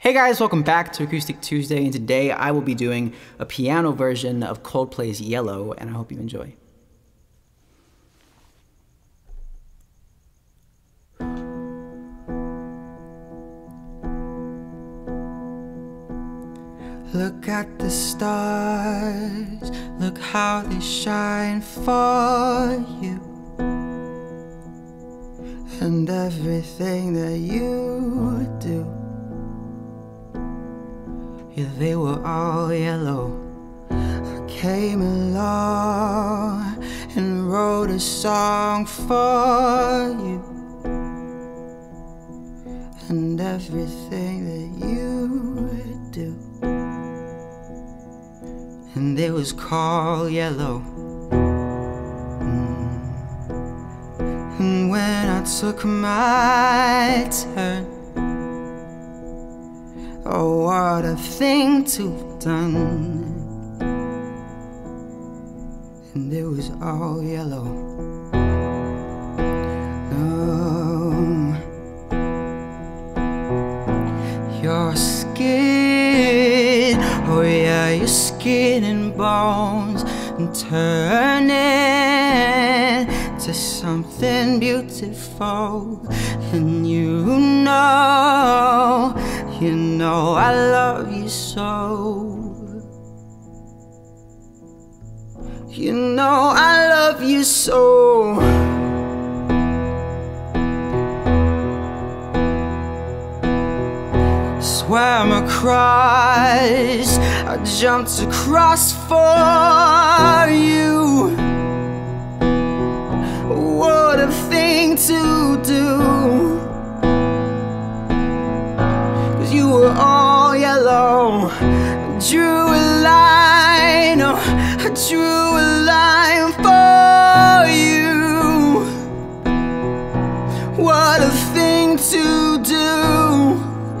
Hey guys, welcome back to Acoustic Tuesday, and today I will be doing a piano version of Coldplay's Yellow, and I hope you enjoy. Look at the stars, look how they shine for you. And everything that you do. Yeah, they were all yellow. I came along and wrote a song for you. And everything that you would do and it was called yellow. Mm. And when I took my thing to done. And it was all yellow. Your skin, oh yeah, your skin and bones and turn it to something beautiful. And you know, you know I love you so. You know I love you so. swam across, I jumped across for you. What a thing to I drew a line for you. What a thing to do.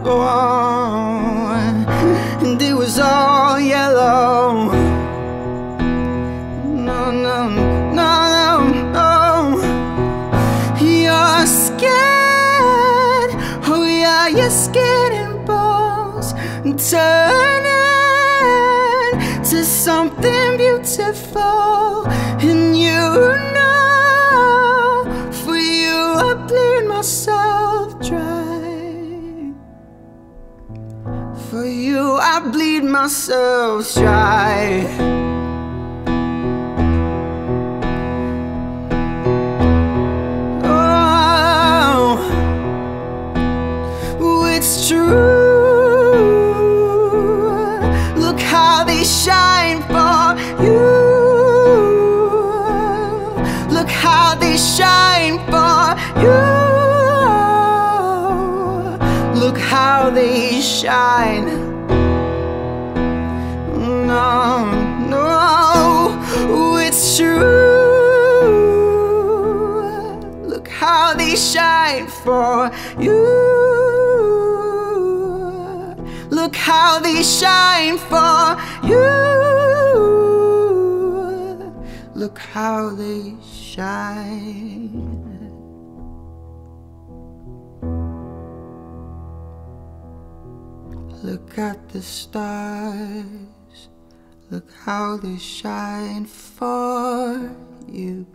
Oh, and it was all yellow. No, no, no, no, no. You're scared. Oh, yeah, your skin and bones to something beautiful. And you know, for you, I bleed myself dry. For you, I bleed myself dry. Shine for you. Look how they shine. No, no, it's true. Look how they shine for you. Look how they shine for you. Look how they shine. Look at the stars, look how they shine for you.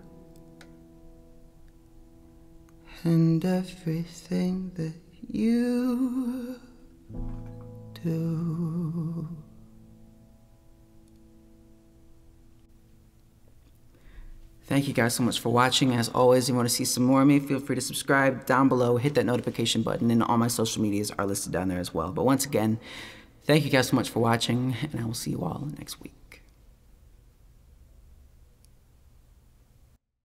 And everything that you do. Thank you guys so much for watching. As always, if you want to see some more of me, feel free to subscribe down below, hit that notification button, and all my social medias are listed down there as well. But once again, thank you guys so much for watching, and I will see you all next week.